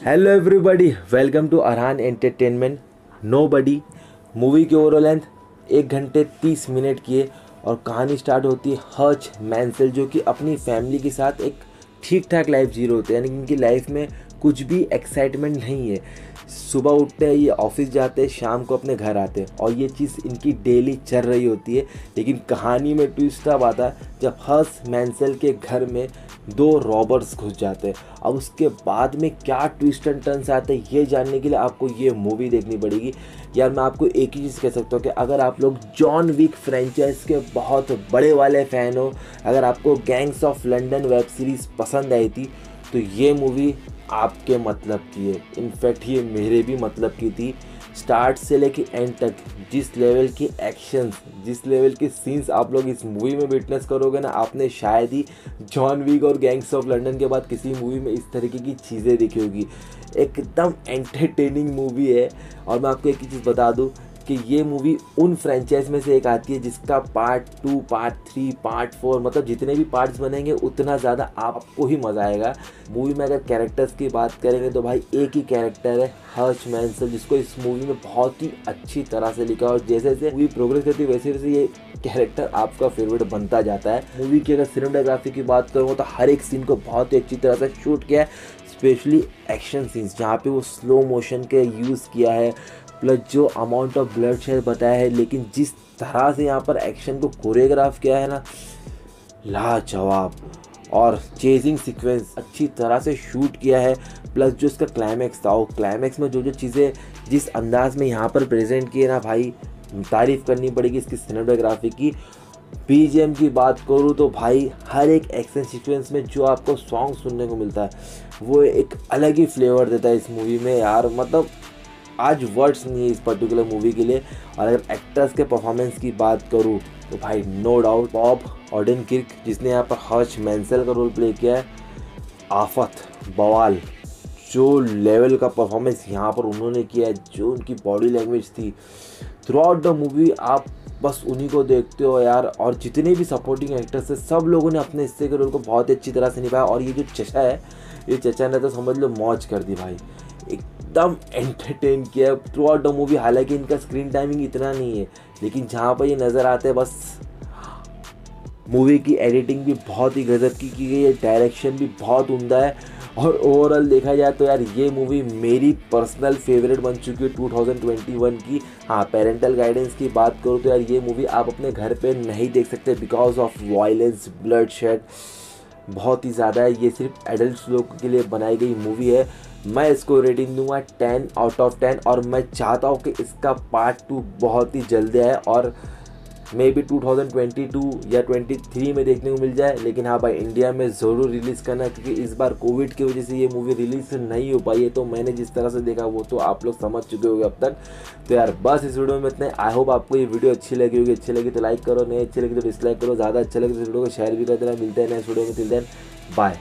Hello everybody welcome to Arhan entertainment nobody movie की overall length एक घंटे तीस मिनट की है और कहानी स्टार्ट होती है हर्च मैंसल जो कि अपनी फैमिली के साथ एक ठीक ठाक लाइफ जी रहे होते हैं, यानी कि इनकी लाइफ में कुछ भी एक्साइटमेंट नहीं है। सुबह उठते हैं, ये ऑफ़िस जाते हैं, शाम को अपने घर आते हैं और ये चीज़ इनकी डेली चल रही होती है। लेकिन कहानी में ट्विस्ट अब आता है, जब हर्स मैंसल के घर में दो रॉबर्स घुस जाते हैं, अब उसके बाद में क्या ट्विस्ट एंड टर्न्स आते हैं, ये जानने के लिए आपको ये मूवी देखनी पड़ेगी। यार, मैं आपको एक ही चीज़ कह सकता हूँ कि अगर आप लोग जॉन विक फ्रेंचाइज के बहुत बड़े वाले फ़ैन हो अगर आपको gangs of London web series पसंद आई थी तो ये मूवी आपके मतलब की है। इनफैक्ट ये मेरे भी मतलब की थी। स्टार्ट से लेके एंड तक, जिस लेवल की एक्शंस जिस लेवल के सीन्स आप लोग इस मूवी में विटनेस करोगे ना, आपने शायद ही जॉन वीक और गैंग्स ऑफ़ लंडन के बाद किसी मूवी में इस तरीके की चीज़ें देखी होगी। एकदम एंटरटेनिंग मूवी है। और मैं आपको एक चीज़ बता दूँ कि ये मूवी उन फ्रेंचाइज में से एक आती है जिसका part two part three part four मतलब जितने भी पार्ट्स बनेंगे, उतना ज़्यादा आपको ही मज़ा आएगा। मूवी में अगर कैरेक्टर्स की बात करेंगे तो भाई एक ही कैरेक्टर है हर्ष मैंसल जिसको इस मूवी में बहुत ही अच्छी तरह से लिखा और जैसे जैसे मूवी प्रोग्रेस करती है, वैसे वैसे ये कैरेक्टर आपका फेवरेट बनता जाता है। मूवी की अगर सिनेमाटोग्राफी की बात करूँ तो हर एक सीन को बहुत ही अच्छी तरह से शूट किया है स्पेशली एक्शन सीन्स जहाँ पे वो स्लो मोशन के यूज़ किया है प्लस जो अमाउंट ऑफ़ ब्लड शेयर बताया है, लेकिन जिस तरह से यहाँ पर एक्शन को कोरियोग्राफ किया है ना, लाजवाब। और चेजिंग सीक्वेंस अच्छी तरह से शूट किया है प्लस जो इसका क्लाइमैक्स था, वो क्लाइमैक्स में जो जो चीज़ें जिस अंदाज में यहाँ पर प्रेजेंट किए ना भाई, तारीफ़ करनी पड़ेगी इसकी सिनेमाटोग्राफी की। बीजीएम की बात करूँ तो भाई, हर एक एक्शन सीक्वेंस में जो आपको सॉन्ग सुनने को मिलता है, वो एक अलग ही फ्लेवर देता है इस मूवी में यार। मतलब आज वर्ड्स नहीं है इस पर्टिकुलर मूवी के लिए। और अगर एक्टर्स के परफॉर्मेंस की बात करूँ तो भाई no doubt Bob Orton Kirk जिसने यहाँ पर हर्ष मैंसल का रोल प्ले किया है, आफत, बवाल, जो लेवल का परफॉर्मेंस यहाँ पर उन्होंने किया है, जो उनकी बॉडी लैंग्वेज थी। थ्रू आउट द मूवी आप बस उन्हीं को देखते हो यार, और जितने भी सपोर्टिंग एक्टर्स हैं, सब लोगों ने अपने हिस्से के रोल को बहुत ही अच्छी तरह से निभाया। और ये जो चचा है, ये चचा ने तो समझ लो मौज कर दी भाई। एकदम एंटरटेन किया थ्रू आउट द मूवी हालाँकि इनका स्क्रीन टाइमिंग इतना नहीं है, लेकिन जहाँ पर ये नज़र आते हैं, बस मूवी की एडिटिंग भी बहुत ही गज़ब की की गई है डायरेक्शन भी बहुत उमदा है। और ओवरऑल देखा जाए तो यार, ये मूवी मेरी पर्सनल फेवरेट बन चुकी है 2021 की। हाँ पेरेंटल गाइडेंस की बात करूँ तो यार, ये मूवी आप अपने घर पे नहीं देख सकते because of violence bloodshed बहुत ही ज़्यादा है। ये सिर्फ़ एडल्ट लोग के लिए बनाई गई मूवी है। मैं इसको रेटिंग दूँगा टेन आउट ऑफ़ टेन और मैं चाहता हूँ कि इसका पार्ट टू बहुत ही जल्दी आए और मे बी 2022 या 23 में देखने को मिल जाए, लेकिन हाँ भाई इंडिया में ज़रूर रिलीज़ करना है, क्योंकि इस बार कोविड की वजह से ये मूवी रिलीज़ नहीं हो पाई है। तो मैंने जिस तरह से देखा, वो तो आप लोग समझ चुके होंगे अब तक। तो यार, बस इस वीडियो में इतने आई होप आपको ये वीडियो अच्छी लगी होगी। अच्छी लगी तो लाइक करो, नहीं अच्छी लगी तो डिसलाइक करो। ज़्यादा अच्छा लगे तो वीडियो को शेयर भी कर देना। मिलते हैं नेक्स्ट वीडियो में। तिल देन बाय